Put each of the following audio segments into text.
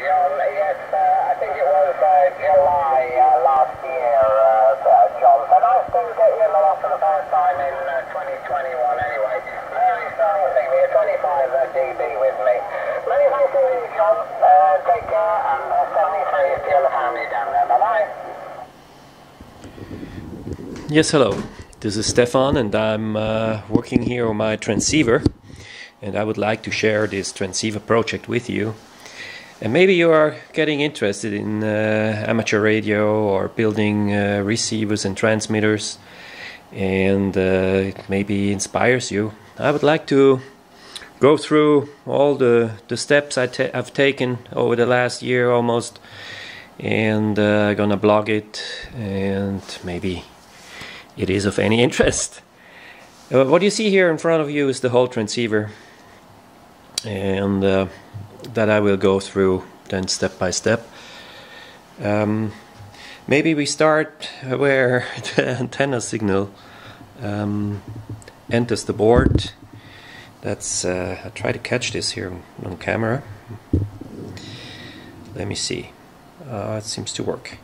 Yes, uh, I think it was uh, July uh, last year, the lot for the first time in uh, 2021 anyway. Very strong thing. You're 25 uh, dB with me. Many thanks John. Take care and 73 to your family down there. Bye-bye. Yes, hello. This is Stefan, and I'm working here on my transceiver. And I would like to share this transceiver project with you. And maybe you are getting interested in uh, amateur radio or building uh, receivers and transmitters, and uh, it maybe inspires you. I would like to go through all the, the steps I've taken over the last year almost, and uh, gonna blog it, and maybe it is of any interest. Uh, what you see here in front of you is the whole transceiver, and uh, that I will go through then step by step. Um, maybe we start where the antenna signal um, enters the board. That's uh, I try to catch this here on camera. Let me see. Uh, it seems to work.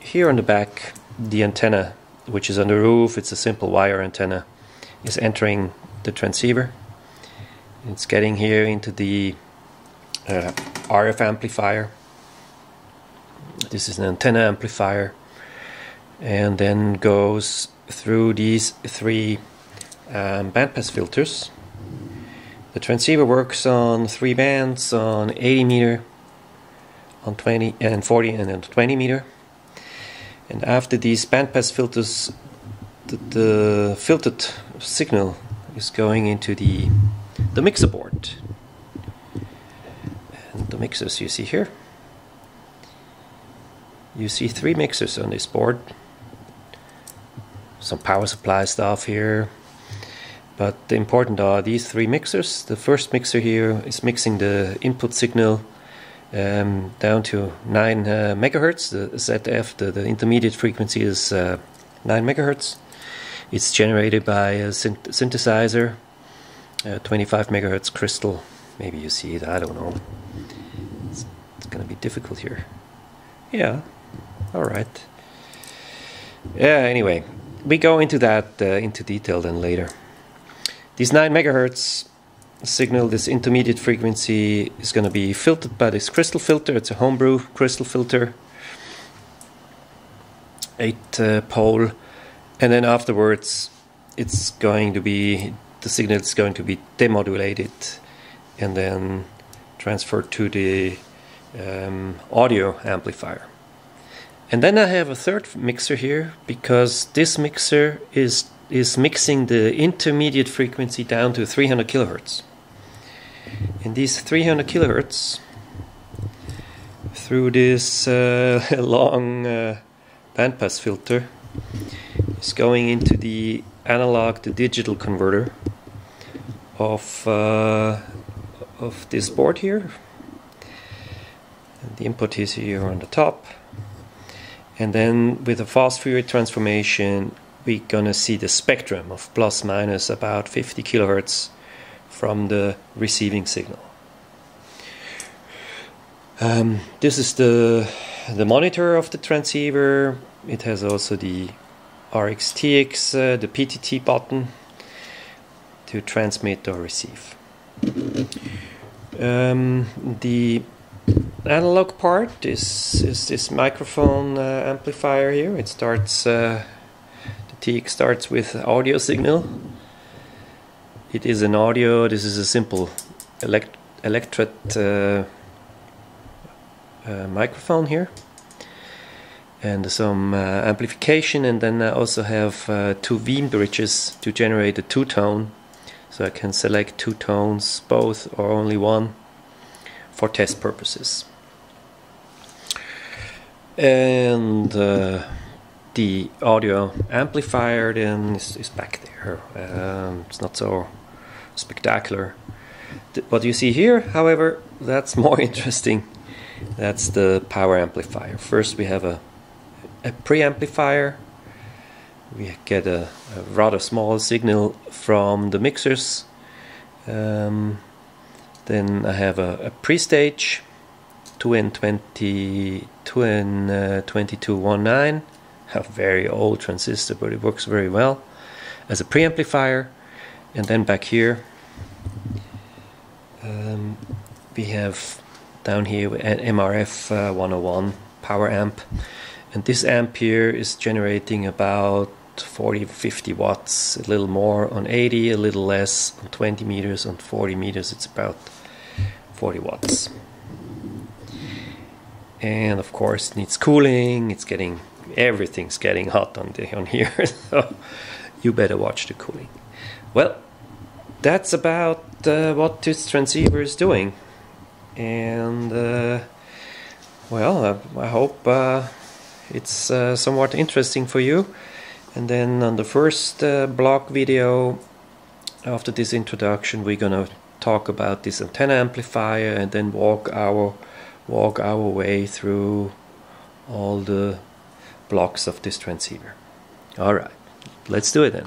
Here on the back, the antenna, which is on the roof, it's a simple wire antenna, is entering the transceiver. It's getting here into the uh, RF amplifier. This is an antenna amplifier, and then goes through these three um, bandpass filters. The transceiver works on three bands on 80 meter, on 20 and 40 and then 20 meter. And after these bandpass filters, the, the filtered signal is going into the the mixer board. And the mixers you see here. You see three mixers on this board. Some power supply stuff here. But the important are these three mixers. The first mixer here is mixing the input signal um, down to 9 uh, megahertz. The ZF, the, the intermediate frequency is uh, 9 megahertz. It's generated by a synth synthesizer, uh, 25 megahertz crystal. Maybe you see it, I don't know. It's, it's to be difficult here. Yeah, alright. Yeah, anyway, we go into that uh, into detail then later. These 9 megahertz signal, this intermediate frequency, is going to be filtered by this crystal filter. It's a homebrew crystal filter, 8 uh, pole, and then afterwards it's going to be the signal is going to be demodulated and then transferred to the um, audio amplifier. And then I have a third mixer here because this mixer is is mixing the intermediate frequency down to 300 kilohertz. And these 300 kilohertz through this uh, long uh, bandpass filter is going into the analog to digital converter of uh, of this board here. And the input is here on the top. And then with a fast Fourier transformation, we're gonna see the spectrum of plus minus about 50 kilohertz from the receiving signal. Um, this is the the monitor of the transceiver. It has also the RxTX, uh, the PTT button to transmit or receive. Um, the analog part is, is this microphone uh, amplifier here. It starts, uh, the TX starts with audio signal. It is an audio, this is a simple elect electret uh, uh microphone here. And some uh, amplification, and then I also have uh, two Wien bridges to generate a two tone. So I can select two tones, both or only one for test purposes. And uh, the audio amplifier then is, is back there. Um, it's not so spectacular. what you see here, however, that's more interesting. That's the power amplifier. First, we have a, a preamplifier. We get a, a, rather small signal from the mixers. Um, Then I have a, a pre-stage 2N20 2N2219, a very old transistor, but it works very well as a preamplifier. And then back here um, we have down here an MRF uh, 101 power amp, and this amp here is generating about 40 50 watts a little more on 80 a little less on 20 meters. On 40 meters it's about 40 watts. And of course it needs cooling. It's getting everything's getting hot on the on here so you better watch the cooling. Well that's about uh, what this transceiver is doing. And uh, well I, I hope uh, it's uh, somewhat interesting for you and then on the first uh, block video after this introduction we're gonna talk about this antenna amplifier and then walk our walk our way through all the blocks of this transceiver. Alright, let's do it then.